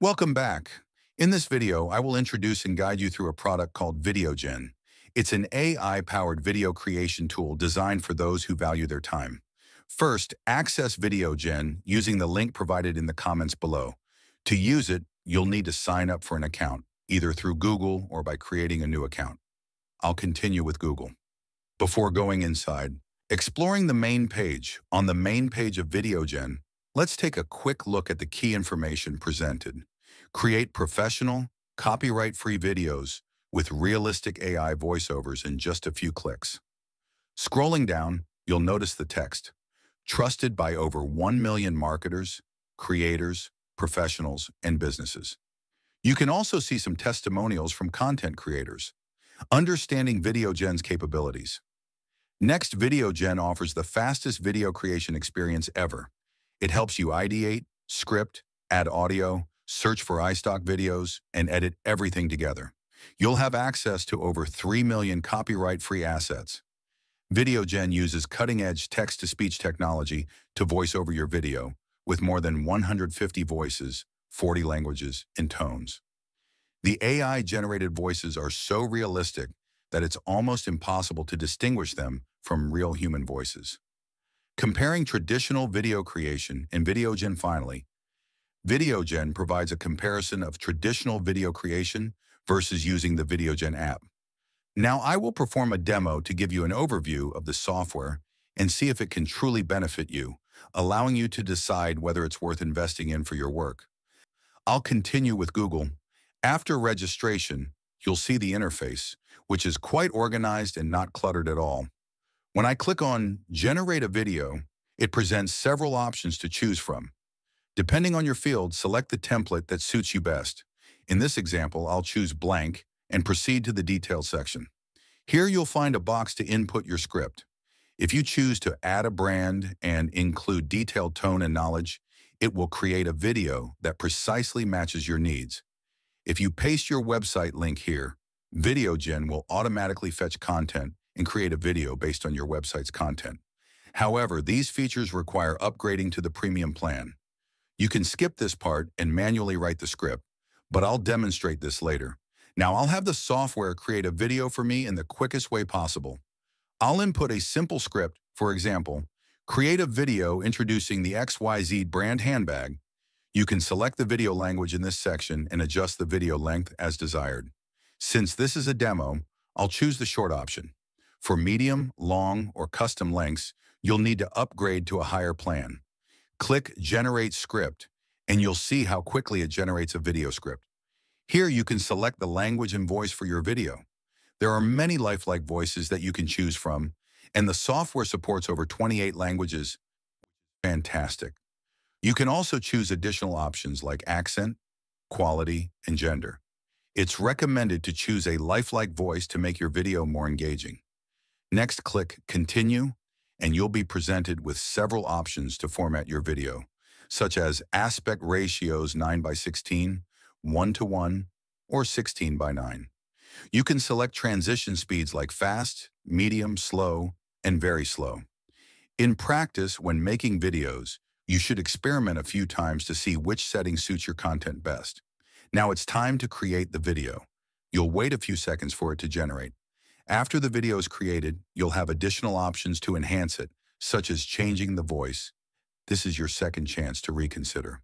Welcome back. In this video, I will introduce and guide you through a product called VideoGen. It's an AI-powered video creation tool designed for those who value their time. First, access VideoGen using the link provided in the comments below. To use it, you'll need to sign up for an account, either through Google or by creating a new account. I'll continue with Google. Before going inside, exploring the main page, on the main page of VideoGen, let's take a quick look at the key information presented. Create professional, copyright-free videos with realistic AI voiceovers in just a few clicks. Scrolling down, you'll notice the text, trusted by over 1 million marketers, creators, professionals, and businesses. You can also see some testimonials from content creators. Understanding VideoGen's capabilities. Next, VideoGen offers the fastest video creation experience ever. It helps you ideate, script, add audio, search for iStock videos, and edit everything together. You'll have access to over 3 million copyright-free assets. VideoGen uses cutting-edge text-to-speech technology to voice over your video with more than 150 voices, 40 languages, and tones. The AI-generated voices are so realistic that it's almost impossible to distinguish them from real human voices. Comparing traditional video creation and VideoGen finally, VideoGen provides a comparison of traditional video creation versus using the VideoGen app. Now I will perform a demo to give you an overview of the software and see if it can truly benefit you, allowing you to decide whether it's worth investing in for your work. I'll continue with Google. After registration, you'll see the interface, which is quite organized and not cluttered at all. When I click on Generate a Video, it presents several options to choose from. Depending on your field, select the template that suits you best. In this example, I'll choose blank and proceed to the details section. Here you'll find a box to input your script. If you choose to add a brand and include detailed tone and knowledge, it will create a video that precisely matches your needs. If you paste your website link here, VideoGen will automatically fetch content and create a video based on your website's content. However, these features require upgrading to the premium plan. You can skip this part and manually write the script, but I'll demonstrate this later. Now I'll have the software create a video for me in the quickest way possible. I'll input a simple script, for example, create a video introducing the XYZ brand handbag. You can select the video language in this section and adjust the video length as desired. Since this is a demo, I'll choose the short option. For medium, long, or custom lengths, you'll need to upgrade to a higher plan. Click Generate Script, and you'll see how quickly it generates a video script. Here you can select the language and voice for your video. There are many lifelike voices that you can choose from, and the software supports over 28 languages. Fantastic. You can also choose additional options like accent, quality, and gender. It's recommended to choose a lifelike voice to make your video more engaging. Next, click Continue and you'll be presented with several options to format your video, such as aspect ratios 9 by 16, 1 to 1, or 16 by 9. You can select transition speeds like fast, medium, slow, and very slow. In practice, when making videos, you should experiment a few times to see which setting suits your content best. Now it's time to create the video. You'll wait a few seconds for it to generate. After the video is created, you'll have additional options to enhance it, such as changing the voice. This is your second chance to reconsider.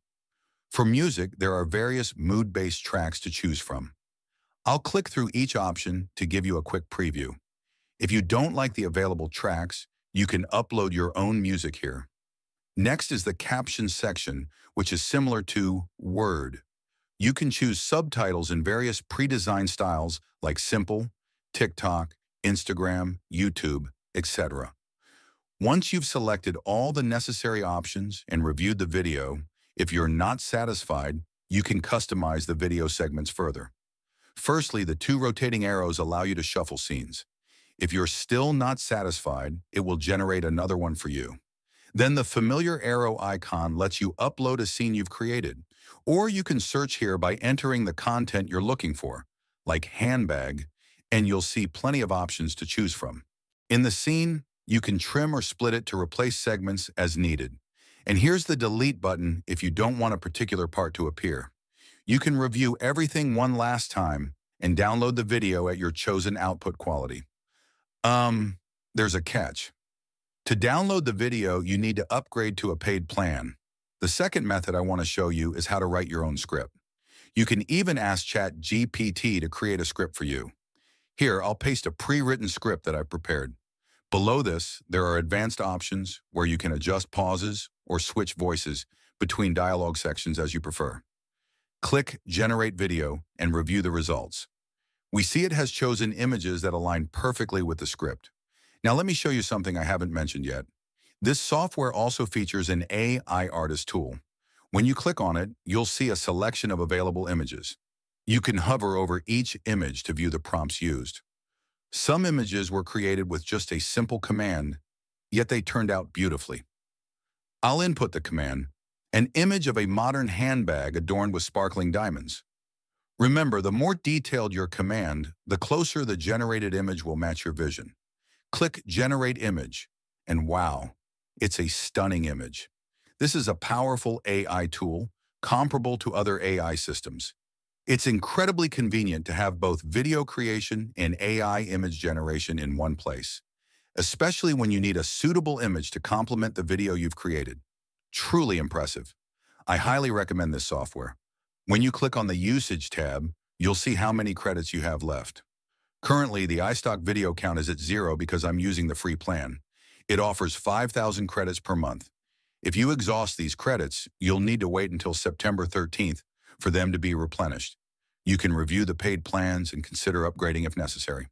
For music, there are various mood-based tracks to choose from. I'll click through each option to give you a quick preview. If you don't like the available tracks, you can upload your own music here. Next is the caption section, which is similar to Word. You can choose subtitles in various pre-designed styles like simple, TikTok, Instagram, YouTube, etc. Once you've selected all the necessary options and reviewed the video, if you're not satisfied, you can customize the video segments further. Firstly, the two rotating arrows allow you to shuffle scenes. If you're still not satisfied, it will generate another one for you. Then the familiar arrow icon lets you upload a scene you've created, or you can search here by entering the content you're looking for, like handbag, and you'll see plenty of options to choose from. In the scene, you can trim or split it to replace segments as needed. And here's the delete button if you don't want a particular part to appear. You can review everything one last time and download the video at your chosen output quality. Um, there's a catch. To download the video, you need to upgrade to a paid plan. The second method I want to show you is how to write your own script. You can even ask ChatGPT to create a script for you. Here, I'll paste a pre-written script that I've prepared. Below this, there are advanced options where you can adjust pauses or switch voices between dialogue sections as you prefer. Click Generate Video and review the results. We see it has chosen images that align perfectly with the script. Now let me show you something I haven't mentioned yet. This software also features an AI artist tool. When you click on it, you'll see a selection of available images. You can hover over each image to view the prompts used. Some images were created with just a simple command, yet they turned out beautifully. I'll input the command, an image of a modern handbag adorned with sparkling diamonds. Remember, the more detailed your command, the closer the generated image will match your vision. Click Generate Image, and wow, it's a stunning image. This is a powerful AI tool, comparable to other AI systems. It's incredibly convenient to have both video creation and AI image generation in one place, especially when you need a suitable image to complement the video you've created. Truly impressive. I highly recommend this software. When you click on the Usage tab, you'll see how many credits you have left. Currently, the iStock video count is at zero because I'm using the free plan. It offers 5,000 credits per month. If you exhaust these credits, you'll need to wait until September 13th for them to be replenished. You can review the paid plans and consider upgrading if necessary.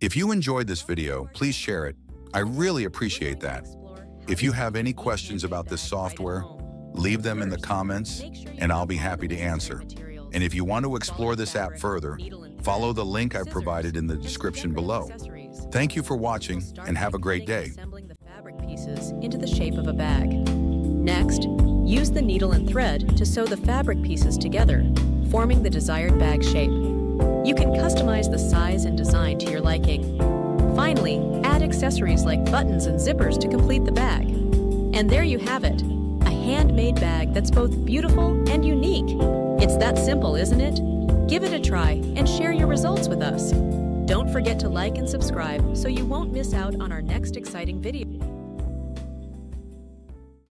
If you enjoyed this video, please share it. I really appreciate that. If you have any questions about this software, Leave them in the comments and I'll be happy to answer. And if you want to explore this app further, follow the link I provided in the description below. Thank you for watching and have a great day. Assembling the fabric pieces into the shape of a bag. Next, use the needle and thread to sew the fabric pieces together, forming the desired bag shape. You can customize the size and design to your liking. Finally, add accessories like buttons and zippers to complete the bag. And there you have it, a handmade bag that's both beautiful and unique. It's that simple, isn't it? Give it a try and share your results with us. Don't forget to like and subscribe so you won't miss out on our next exciting video.